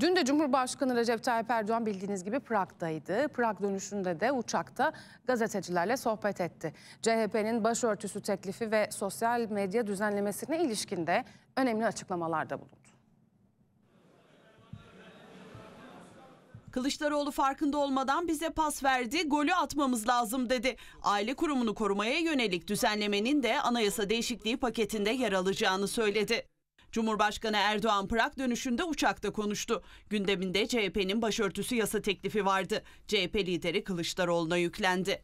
Dün de Cumhurbaşkanı Recep Tayyip Erdoğan bildiğiniz gibi Prag'daydı. Prag dönüşünde de uçakta gazetecilerle sohbet etti. CHP'nin başörtüsü teklifi ve sosyal medya düzenlemesine ilişkin de önemli açıklamalarda bulundu. Kılıçdaroğlu farkında olmadan bize pas verdi, golü atmamız lazım dedi. Aile kurumunu korumaya yönelik düzenlemenin de anayasa değişikliği paketinde yer alacağını söyledi. Cumhurbaşkanı Erdoğan Prag dönüşünde uçakta konuştu. Gündeminde CHP'nin başörtüsü yasa teklifi vardı. CHP lideri Kılıçdaroğlu'na yüklendi.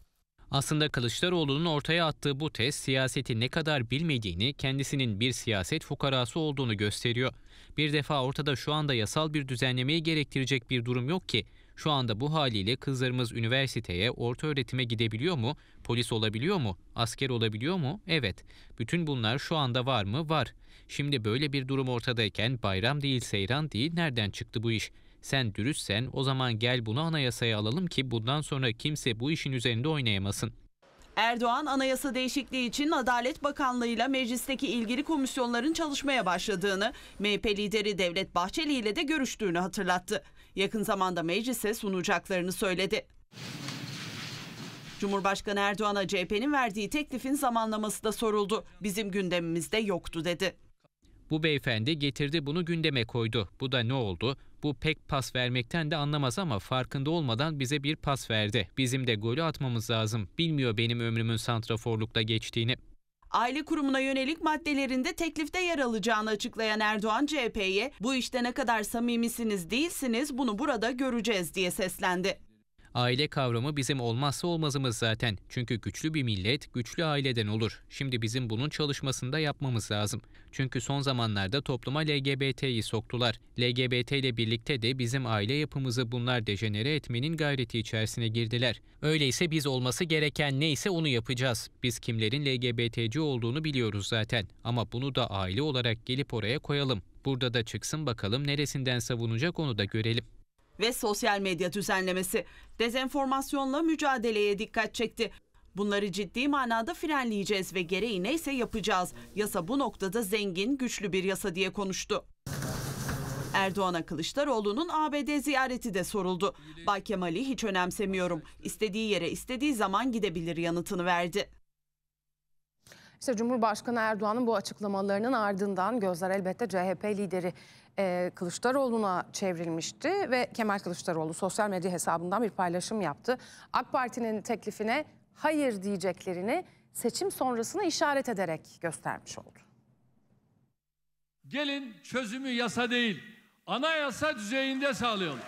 Aslında Kılıçdaroğlu'nun ortaya attığı bu test siyaseti ne kadar bilmediğini, kendisinin bir siyaset fukarası olduğunu gösteriyor. Bir defa ortada şu anda yasal bir düzenlemeyi gerektirecek bir durum yok ki. Şu anda bu haliyle kızlarımız üniversiteye, orta öğretime gidebiliyor mu? Polis olabiliyor mu? Asker olabiliyor mu? Evet. Bütün bunlar şu anda var mı? Var. Şimdi böyle bir durum ortadayken bayram değil, seyran değil nereden çıktı bu iş? Sen dürüstsen o zaman gel bunu anayasaya alalım ki bundan sonra kimse bu işin üzerinde oynayamasın. Erdoğan anayasa değişikliği için Adalet Bakanlığı ile meclisteki ilgili komisyonların çalışmaya başladığını, MHP lideri Devlet Bahçeli ile de görüştüğünü hatırlattı. Yakın zamanda meclise sunacaklarını söyledi. Cumhurbaşkanı Erdoğan'a CHP'nin verdiği teklifin zamanlaması da soruldu. Bizim gündemimizde yoktu dedi. Bu beyefendi getirdi bunu gündeme koydu. Bu da ne oldu? Bu pek pas vermekten de anlamaz ama farkında olmadan bize bir pas verdi. Bizim de golü atmamız lazım. Bilmiyor benim ömrümün santraforlukta geçtiğini. Aile kurumuna yönelik maddelerinde teklifte yer alacağını açıklayan Erdoğan CHP'ye bu işte ne kadar samimisiniz değilsiniz bunu burada göreceğiz diye seslendi. Aile kavramı bizim olmazsa olmazımız zaten. Çünkü güçlü bir millet güçlü aileden olur. Şimdi bizim bunun çalışmasında yapmamız lazım. Çünkü son zamanlarda topluma LGBT'yi soktular. LGBT ile birlikte de bizim aile yapımızı bunlar dejenere etmenin gayreti içerisine girdiler. Öyleyse biz olması gereken neyse onu yapacağız. Biz kimlerin LGBT'ci olduğunu biliyoruz zaten. Ama bunu da aile olarak gelip oraya koyalım. Burada da çıksın bakalım neresinden savunacak onu da görelim ve sosyal medya düzenlemesi dezenformasyonla mücadeleye dikkat çekti. Bunları ciddi manada frenleyeceğiz ve gereği neyse yapacağız. Yasa bu noktada zengin, güçlü bir yasa diye konuştu. Erdoğan'a Kılıçdaroğlu'nun ABD ziyareti de soruldu. Bay Kemal'i hiç önemsemiyorum. İstediği yere istediği zaman gidebilir yanıtını verdi. İşte Cumhurbaşkanı Erdoğan'ın bu açıklamalarının ardından gözler elbette CHP lideri e, Kılıçdaroğlu'na çevrilmişti ve Kemal Kılıçdaroğlu sosyal medya hesabından bir paylaşım yaptı. AK Parti'nin teklifine hayır diyeceklerini seçim sonrasına işaret ederek göstermiş oldu. Gelin çözümü yasa değil, anayasa düzeyinde sağlayalım.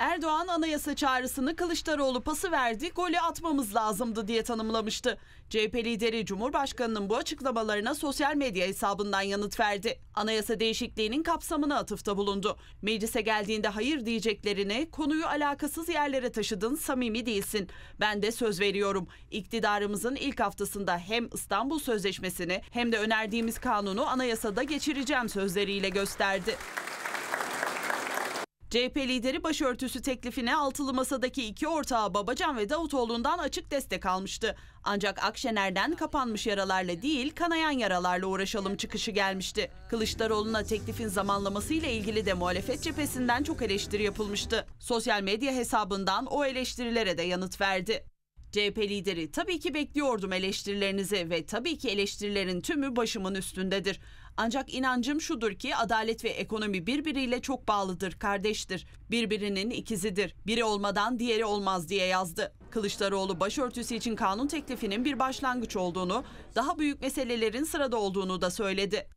Erdoğan anayasa çağrısını Kılıçdaroğlu pası verdi, golü atmamız lazımdı diye tanımlamıştı. CHP lideri Cumhurbaşkanı'nın bu açıklamalarına sosyal medya hesabından yanıt verdi. Anayasa değişikliğinin kapsamına atıfta bulundu. Meclise geldiğinde hayır diyeceklerini konuyu alakasız yerlere taşıdın, samimi değilsin. Ben de söz veriyorum. İktidarımızın ilk haftasında hem İstanbul Sözleşmesi'ni hem de önerdiğimiz kanunu anayasada geçireceğim sözleriyle gösterdi. CHP lideri başörtüsü teklifine altılı masadaki iki ortağı Babacan ve Davutoğlu'ndan açık destek almıştı. Ancak Akşener'den kapanmış yaralarla değil kanayan yaralarla uğraşalım çıkışı gelmişti. Kılıçdaroğlu'na teklifin zamanlaması ile ilgili de muhalefet cephesinden çok eleştiri yapılmıştı. Sosyal medya hesabından o eleştirilere de yanıt verdi. CHP lideri tabii ki bekliyordum eleştirilerinizi ve tabii ki eleştirilerin tümü başımın üstündedir. Ancak inancım şudur ki adalet ve ekonomi birbiriyle çok bağlıdır, kardeştir. Birbirinin ikizidir. Biri olmadan diğeri olmaz diye yazdı. Kılıçdaroğlu başörtüsü için kanun teklifinin bir başlangıç olduğunu, daha büyük meselelerin sırada olduğunu da söyledi.